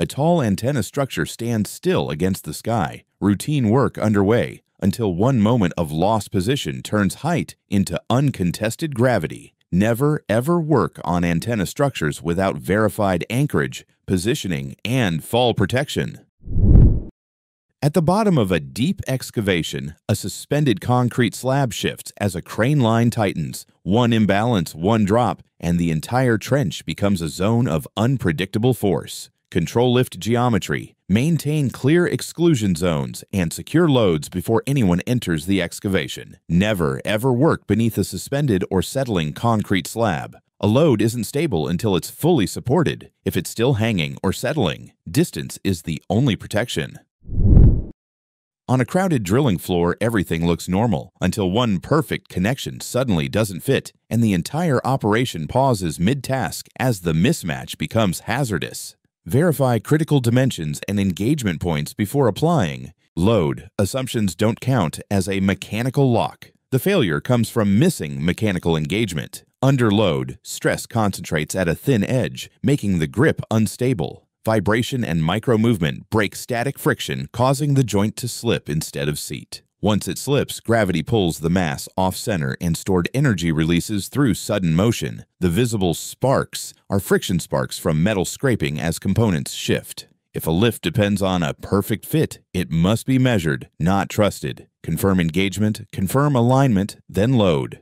A tall antenna structure stands still against the sky, routine work underway, until one moment of lost position turns height into uncontested gravity. Never ever work on antenna structures without verified anchorage, positioning, and fall protection. At the bottom of a deep excavation, a suspended concrete slab shifts as a crane line tightens. One imbalance, one drop, and the entire trench becomes a zone of unpredictable force. Control lift geometry, maintain clear exclusion zones, and secure loads before anyone enters the excavation. Never, ever work beneath a suspended or settling concrete slab. A load isn't stable until it's fully supported. If it's still hanging or settling, distance is the only protection. On a crowded drilling floor, everything looks normal until one perfect connection suddenly doesn't fit and the entire operation pauses mid-task as the mismatch becomes hazardous. Verify critical dimensions and engagement points before applying. Load. Assumptions don't count as a mechanical lock. The failure comes from missing mechanical engagement. Under load, stress concentrates at a thin edge, making the grip unstable. Vibration and micro movement break static friction, causing the joint to slip instead of seat. Once it slips, gravity pulls the mass off center and stored energy releases through sudden motion. The visible sparks are friction sparks from metal scraping as components shift. If a lift depends on a perfect fit, it must be measured, not trusted. Confirm engagement, confirm alignment, then load.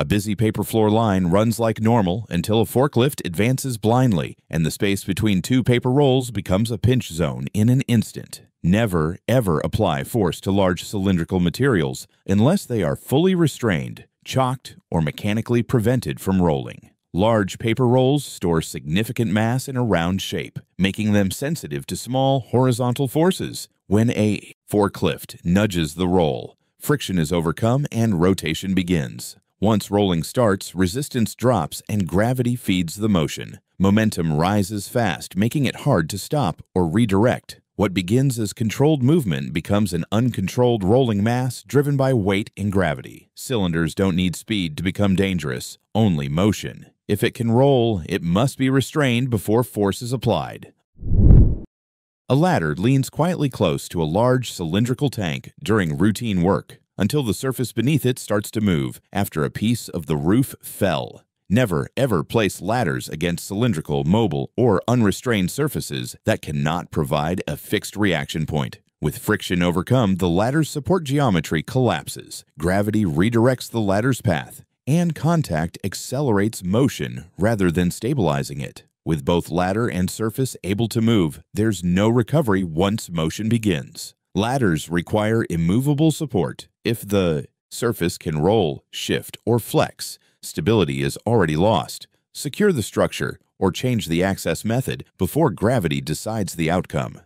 A busy paper floor line runs like normal until a forklift advances blindly and the space between two paper rolls becomes a pinch zone in an instant. Never, ever apply force to large cylindrical materials unless they are fully restrained, chocked, or mechanically prevented from rolling. Large paper rolls store significant mass in a round shape, making them sensitive to small horizontal forces. When a forklift nudges the roll, friction is overcome and rotation begins. Once rolling starts, resistance drops and gravity feeds the motion. Momentum rises fast, making it hard to stop or redirect. What begins as controlled movement becomes an uncontrolled rolling mass driven by weight and gravity. Cylinders don't need speed to become dangerous, only motion. If it can roll, it must be restrained before force is applied. A ladder leans quietly close to a large cylindrical tank during routine work until the surface beneath it starts to move after a piece of the roof fell. Never, ever place ladders against cylindrical, mobile, or unrestrained surfaces that cannot provide a fixed reaction point. With friction overcome, the ladder's support geometry collapses, gravity redirects the ladder's path, and contact accelerates motion rather than stabilizing it. With both ladder and surface able to move, there's no recovery once motion begins. Ladders require immovable support. If the surface can roll, shift, or flex, stability is already lost. Secure the structure or change the access method before gravity decides the outcome.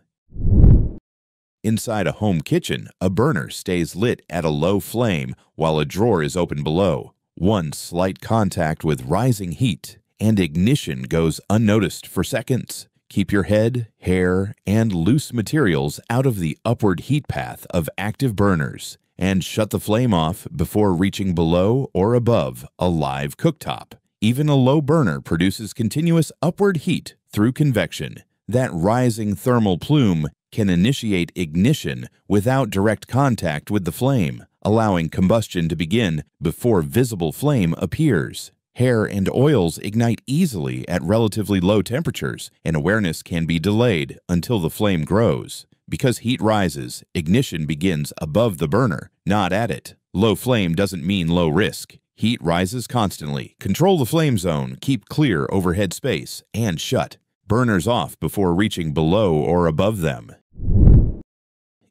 Inside a home kitchen, a burner stays lit at a low flame while a drawer is open below. One slight contact with rising heat and ignition goes unnoticed for seconds. Keep your head, hair, and loose materials out of the upward heat path of active burners, and shut the flame off before reaching below or above a live cooktop. Even a low burner produces continuous upward heat through convection. That rising thermal plume can initiate ignition without direct contact with the flame, allowing combustion to begin before visible flame appears. Hair and oils ignite easily at relatively low temperatures, and awareness can be delayed until the flame grows. Because heat rises, ignition begins above the burner, not at it. Low flame doesn't mean low risk. Heat rises constantly. Control the flame zone, keep clear overhead space, and shut. Burners off before reaching below or above them.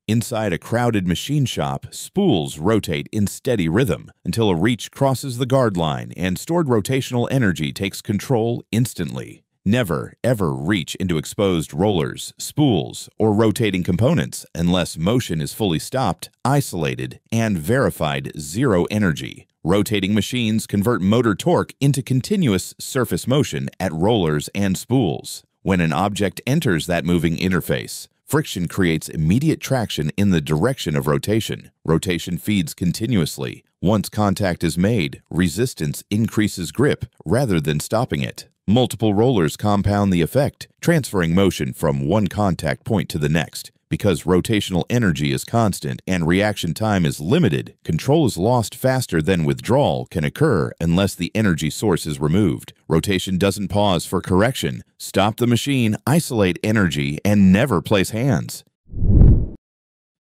Inside a crowded machine shop, spools rotate in steady rhythm until a reach crosses the guard line and stored rotational energy takes control instantly. Never, ever reach into exposed rollers, spools, or rotating components unless motion is fully stopped, isolated, and verified zero energy. Rotating machines convert motor torque into continuous surface motion at rollers and spools. When an object enters that moving interface, Friction creates immediate traction in the direction of rotation. Rotation feeds continuously. Once contact is made, resistance increases grip rather than stopping it. Multiple rollers compound the effect, transferring motion from one contact point to the next. Because rotational energy is constant and reaction time is limited, control is lost faster than withdrawal can occur unless the energy source is removed. Rotation doesn't pause for correction. Stop the machine, isolate energy, and never place hands.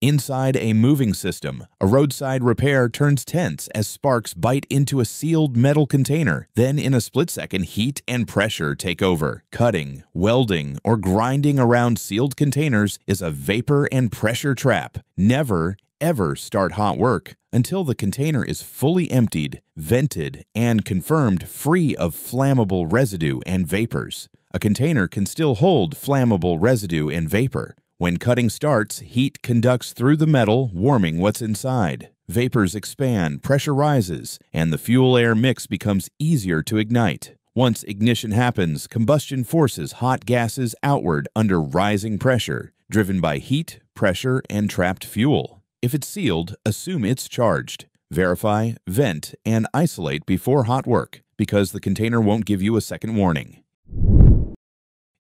Inside a moving system, a roadside repair turns tense as sparks bite into a sealed metal container. Then, in a split second, heat and pressure take over. Cutting, welding, or grinding around sealed containers is a vapor and pressure trap. Never, ever start hot work until the container is fully emptied, vented, and confirmed free of flammable residue and vapors. A container can still hold flammable residue and vapor. When cutting starts, heat conducts through the metal, warming what's inside. Vapors expand, pressure rises, and the fuel air mix becomes easier to ignite. Once ignition happens, combustion forces hot gases outward under rising pressure, driven by heat, pressure, and trapped fuel. If it's sealed, assume it's charged. Verify, vent, and isolate before hot work, because the container won't give you a second warning.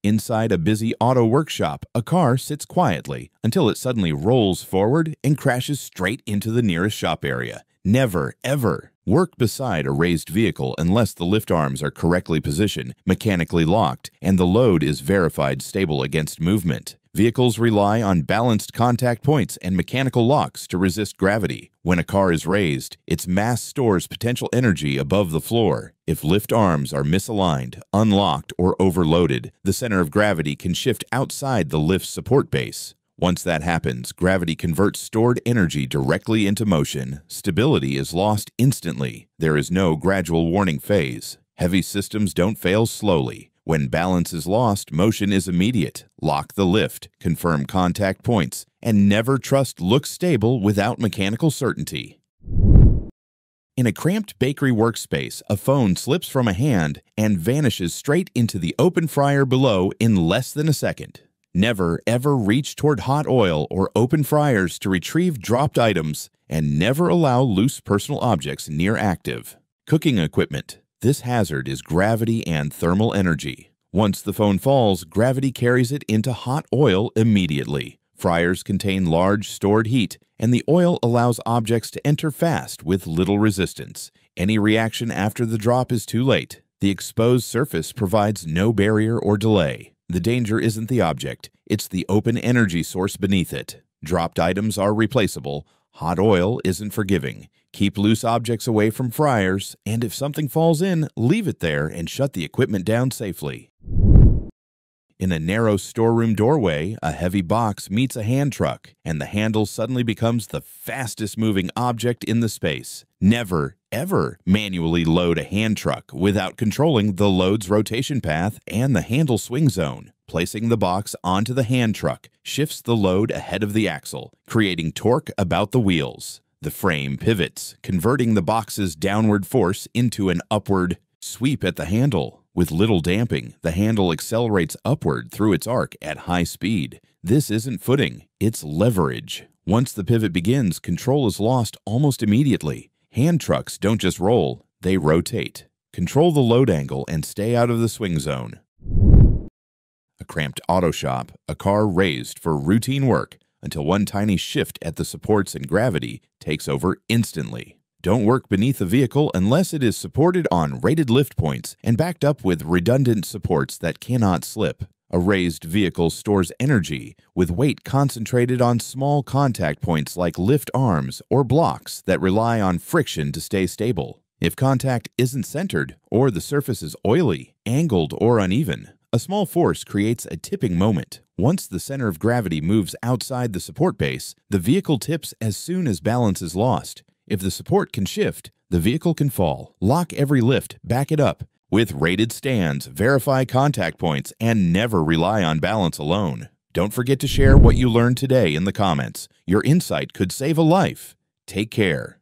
Inside a busy auto workshop, a car sits quietly until it suddenly rolls forward and crashes straight into the nearest shop area. Never, ever work beside a raised vehicle unless the lift arms are correctly positioned, mechanically locked, and the load is verified stable against movement. Vehicles rely on balanced contact points and mechanical locks to resist gravity. When a car is raised, its mass stores potential energy above the floor. If lift arms are misaligned, unlocked, or overloaded, the center of gravity can shift outside the lift's support base. Once that happens, gravity converts stored energy directly into motion. Stability is lost instantly. There is no gradual warning phase. Heavy systems don't fail slowly. When balance is lost, motion is immediate. Lock the lift, confirm contact points, and never trust looks stable without mechanical certainty. In a cramped bakery workspace, a phone slips from a hand and vanishes straight into the open fryer below in less than a second. Never ever reach toward hot oil or open fryers to retrieve dropped items, and never allow loose personal objects near active. Cooking equipment. This hazard is gravity and thermal energy. Once the phone falls, gravity carries it into hot oil immediately. Fryers contain large stored heat, and the oil allows objects to enter fast with little resistance. Any reaction after the drop is too late. The exposed surface provides no barrier or delay. The danger isn't the object, it's the open energy source beneath it. Dropped items are replaceable. Hot oil isn't forgiving. Keep loose objects away from fryers, and if something falls in, leave it there and shut the equipment down safely. In a narrow storeroom doorway, a heavy box meets a hand truck, and the handle suddenly becomes the fastest moving object in the space. Never, ever manually load a hand truck without controlling the load's rotation path and the handle swing zone. Placing the box onto the hand truck shifts the load ahead of the axle, creating torque about the wheels. The frame pivots, converting the box's downward force into an upward sweep at the handle. With little damping, the handle accelerates upward through its arc at high speed. This isn't footing, it's leverage. Once the pivot begins, control is lost almost immediately. Hand trucks don't just roll, they rotate. Control the load angle and stay out of the swing zone. A cramped auto shop, a car raised for routine work, until one tiny shift at the supports and gravity takes over instantly. Don't work beneath the vehicle unless it is supported on rated lift points and backed up with redundant supports that cannot slip. A raised vehicle stores energy with weight concentrated on small contact points like lift arms or blocks that rely on friction to stay stable. If contact isn't centered or the surface is oily, angled, or uneven, a small force creates a tipping moment. Once the center of gravity moves outside the support base, the vehicle tips as soon as balance is lost. If the support can shift, the vehicle can fall. Lock every lift, back it up. With rated stands, verify contact points, and never rely on balance alone. Don't forget to share what you learned today in the comments. Your insight could save a life. Take care.